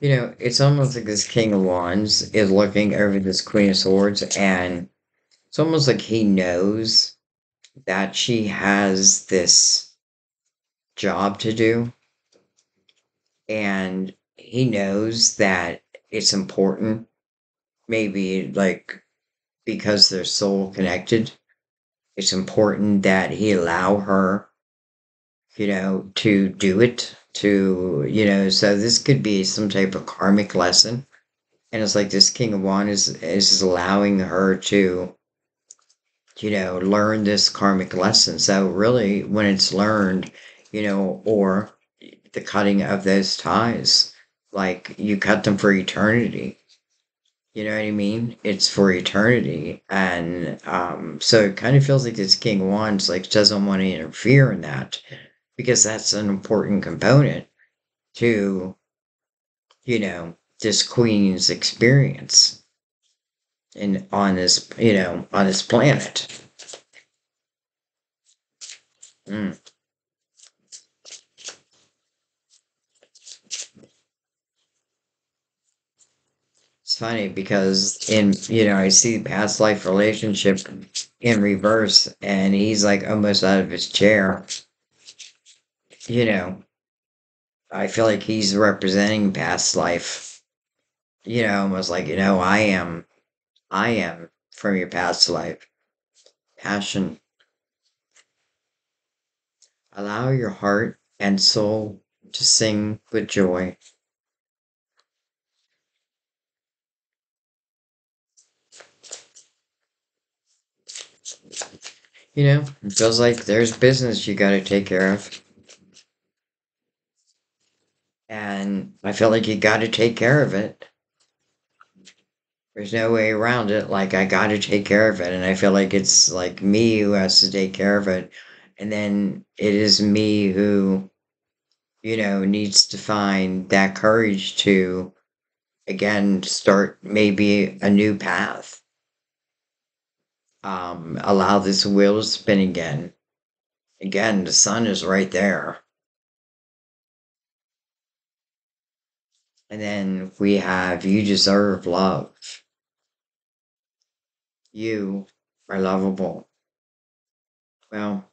S1: You know, it's almost like this King of Wands is looking over this Queen of Swords, and it's almost like he knows that she has this job to do, and he knows that it's important maybe like because they're soul connected, it's important that he allow her, you know, to do it. To, you know, so this could be some type of karmic lesson. And it's like this King of Wands is, is allowing her to, you know, learn this karmic lesson. So really, when it's learned, you know, or the cutting of those ties, like you cut them for eternity you know what I mean? It's for eternity. And um, so it kind of feels like this King of Wands like doesn't want to interfere in that because that's an important component to, you know, this Queen's experience in on this, you know, on this planet. Mm. It's funny because in you know I see past life relationship in reverse, and he's like almost out of his chair. You know, I feel like he's representing past life. You know, almost like you know I am, I am from your past life. Passion. Allow your heart and soul to sing with joy. You know, it feels like there's business you got to take care of. And I feel like you got to take care of it. There's no way around it. Like, I got to take care of it. And I feel like it's like me who has to take care of it. And then it is me who, you know, needs to find that courage to, again, start maybe a new path um, allow this wheel to spin again. Again, the sun is right there. And then we have you deserve love. You are lovable. Well,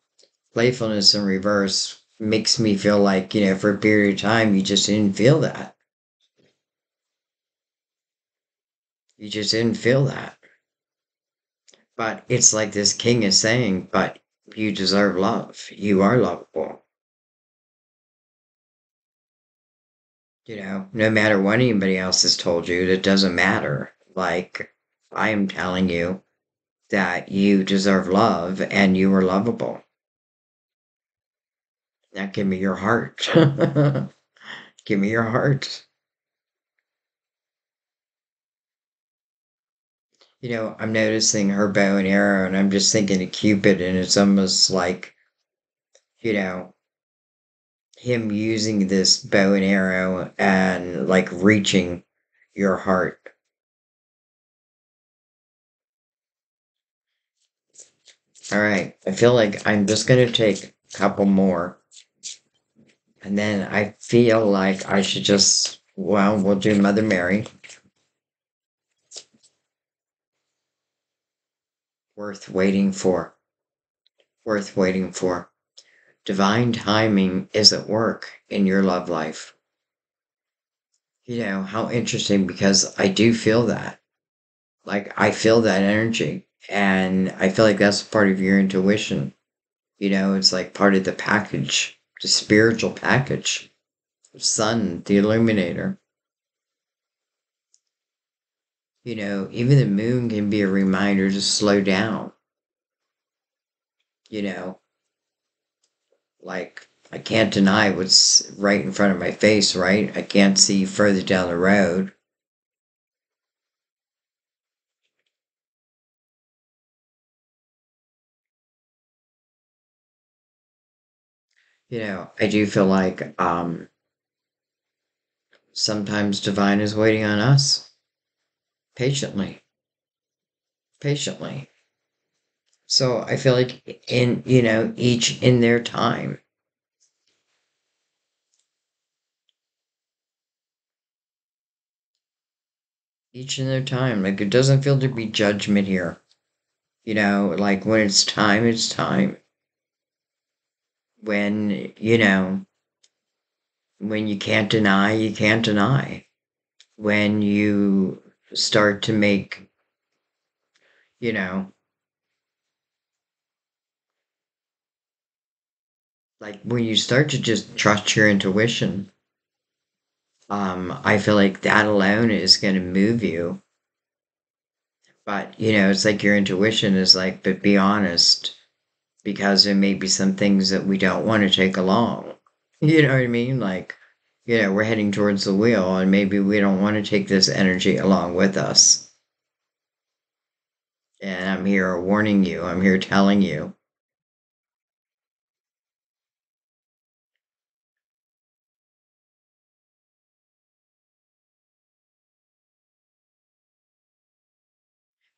S1: playfulness in reverse makes me feel like, you know, for a period of time, you just didn't feel that. You just didn't feel that. But it's like this king is saying, but you deserve love. You are lovable. You know, no matter what anybody else has told you, it doesn't matter. Like, I am telling you that you deserve love and you are lovable. Now give me your heart. <laughs> give me your heart. You know, I'm noticing her bow and arrow, and I'm just thinking of Cupid, and it's almost like, you know, him using this bow and arrow and like reaching your heart. All right, I feel like I'm just going to take a couple more. And then I feel like I should just, well, we'll do Mother Mary. worth waiting for. Worth waiting for. Divine timing is at work in your love life. You know, how interesting because I do feel that. Like, I feel that energy. And I feel like that's part of your intuition. You know, it's like part of the package, the spiritual package. Sun, the illuminator. You know, even the moon can be a reminder to slow down. You know, like I can't deny what's right in front of my face, right? I can't see further down the road. You know, I do feel like um sometimes divine is waiting on us patiently. Patiently. So I feel like in, you know, each in their time. Each in their time. Like it doesn't feel to be judgment here. You know, like when it's time, it's time. When, you know, when you can't deny, you can't deny. When you start to make, you know, like when you start to just trust your intuition, um, I feel like that alone is going to move you. But, you know, it's like your intuition is like, but be honest, because there may be some things that we don't want to take along. <laughs> You know what I mean? Like, you know, we're heading towards the wheel and maybe we don't want to take this energy along with us. And I'm here warning you, I'm here telling you.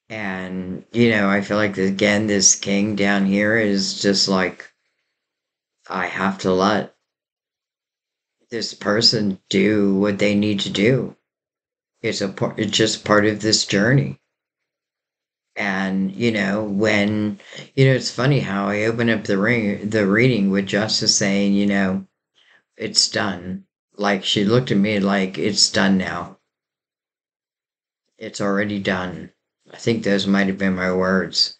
S1: And, you know, I feel like again, this king down here is just like, I have to let this person do what they need to do. It's a part, it's just part of this journey. And, you know, when, you know, it's funny how I open up the ring, the reading with Justice saying, you know, it's done. Like she looked at me like, it's done now. It's already done. I think those might have been my words.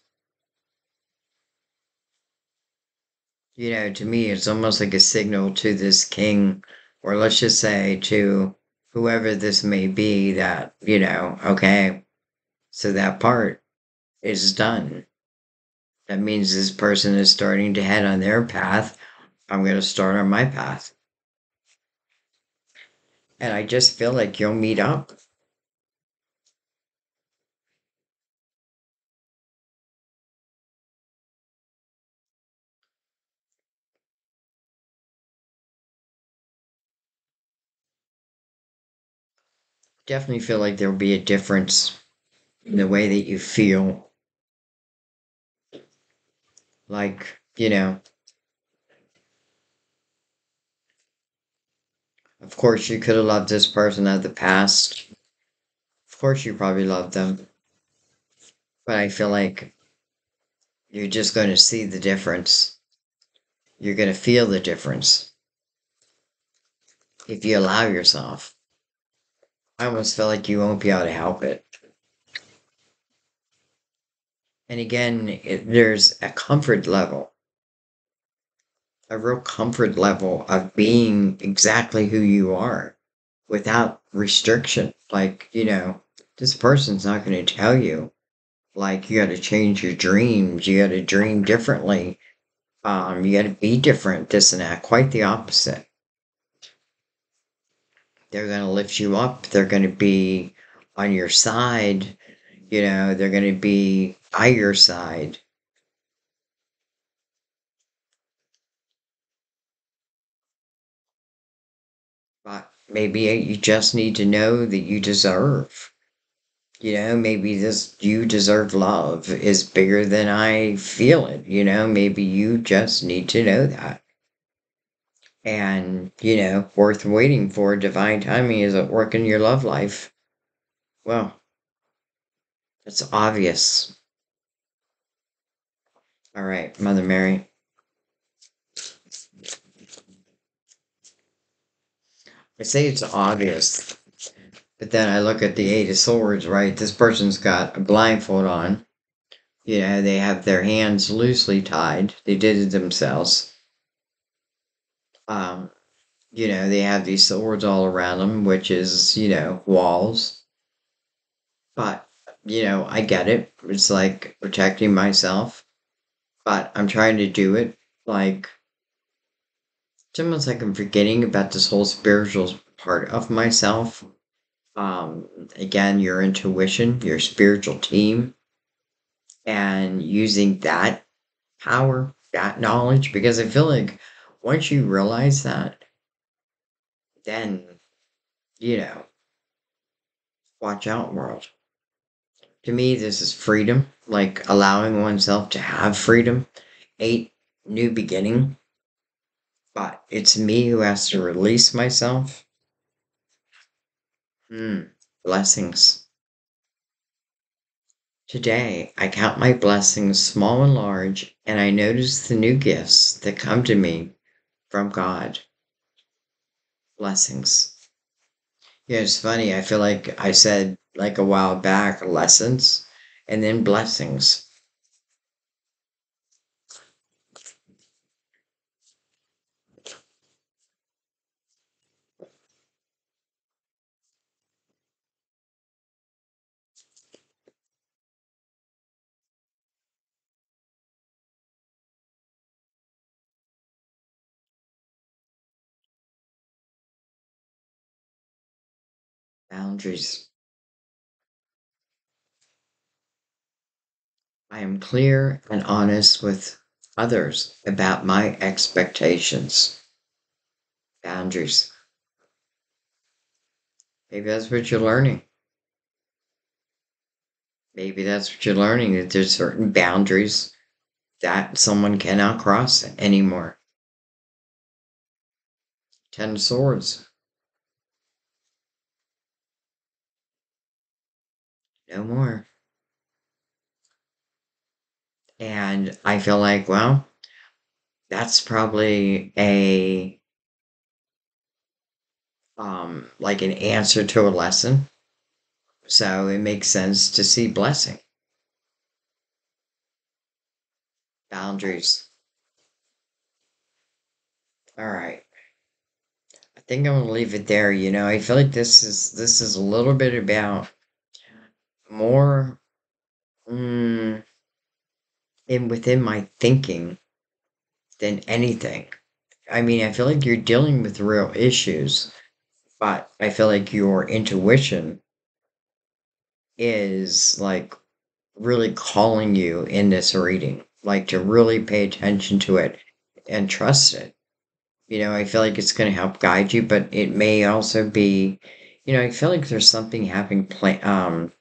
S1: You know, to me, it's almost like a signal to this king, or let's just say to whoever this may be, that, you know, okay, so that part is done. That means this person is starting to head on their path. I'm going to start on my path. And I just feel like you'll meet up. Definitely feel like there'll be a difference in the way that you feel. Like, you know, of course you could have loved this person at the past. Of course you probably loved them. But I feel like you're just going to see the difference. You're going to feel the difference if you allow yourself. I almost feel like you won't be able to help it. And again, it, there's a comfort level, a real comfort level of being exactly who you are without restriction. Like, you know, this person's not going to tell you, like, you got to change your dreams, you got to dream differently, um, you got to be different, this and that. Quite the opposite. They're going to lift you up, they're going to be on your side, you know, they're going to be by your side. But maybe you just need to know that you deserve. You know, maybe this you deserve love is bigger than I feel it. You know, maybe you just need to know that. And, you know, worth waiting for divine timing is at work in your love life. Well, it's obvious. All right, Mother Mary. I say it's obvious, but then I look at the Eight of Swords, right? This person's got a blindfold on. You know, they have their hands loosely tied. They did it themselves. Um, you know, they have these swords all around them, which is, you know, walls. But, you know, I get it. It's like protecting myself but I'm trying to do it. Like, it's almost like I'm forgetting about this whole spiritual part of myself. Um, again, your intuition, your spiritual team, and using that power, that knowledge, because I feel like once you realize that, then, you know, watch out, world. To me, this is freedom, like allowing oneself to have freedom. a new beginning. But it's me who has to release myself. Hmm, blessings. Today, I count my blessings small and large, and I notice the new gifts that come to me from God. Blessings. Yeah, it's funny. I feel like I said like a while back lessons and then blessings. Boundaries. I am clear and honest with others about my expectations. Boundaries. Maybe that's what you're learning. Maybe that's what you're learning that there's certain boundaries that someone cannot cross anymore. Ten of Swords. No more. And I feel like, well, that's probably a um like an answer to a lesson. So it makes sense to see blessing. Boundaries. All right. I think I'm gonna leave it there. You know, I feel like this is this is a little bit about more mm, in within my thinking than anything. I mean, I feel like you're dealing with real issues, but I feel like your intuition is like really calling you in this reading, like to really pay attention to it and trust it. You know, I feel like it's going to help guide you, but it may also be, you know, I feel like there's something happening, pla- um,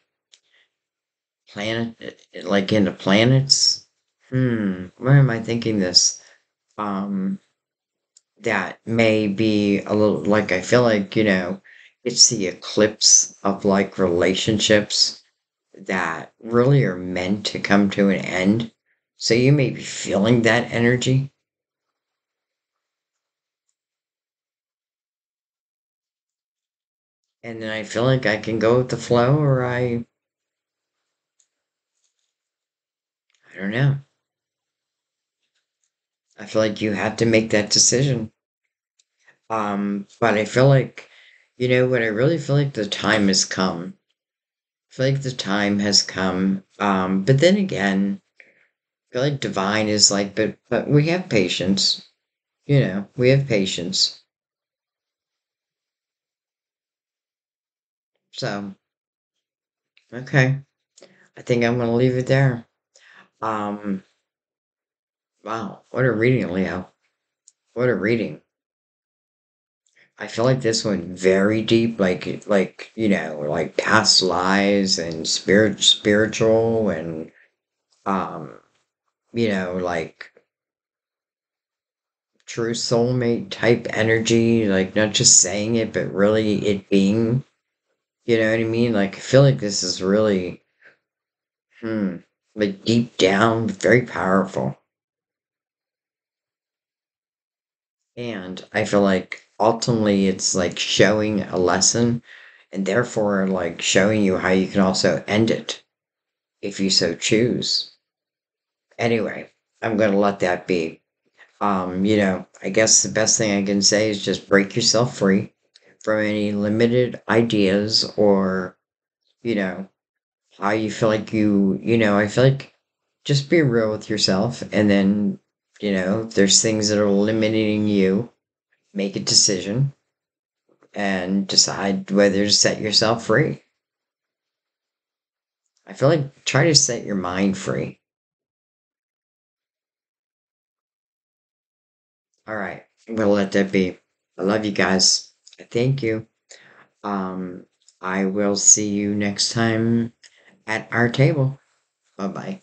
S1: planet, like into planets. Hmm, where am I thinking this? Um, that may be a little like I feel like, you know, it's the eclipse of like relationships that really are meant to come to an end. So you may be feeling that energy. And then I feel like I can go with the flow or I I don't know. I feel like you have to make that decision. Um, but I feel like, you know what, I really feel like the time has come. I feel like the time has come. Um, but then again, I feel like divine is like, but but we have patience. You know, we have patience. So, okay. I think I'm gonna leave it there. Um, wow, what a reading, Leo. What a reading. I feel like this went very deep, like like you know, like past lives and spirit spiritual and um, you know, like true soulmate type energy, like not just saying it, but really it being, you know what I mean? Like I feel like this is really hmm, like deep down, very powerful. And I feel like ultimately it's like showing a lesson and therefore like showing you how you can also end it if you so choose. Anyway, I'm going to let that be. Um, you know, I guess the best thing I can say is just break yourself free from any limited ideas or, you know, how you feel like you, you know, I feel like just be real with yourself and then, you know, there's things that are limiting you, make a decision and decide whether to set yourself free. I feel like try to set your mind free. All right, I'm gonna let that be. I love you guys. Thank you. Um, I will see you next time at our table. Bye bye.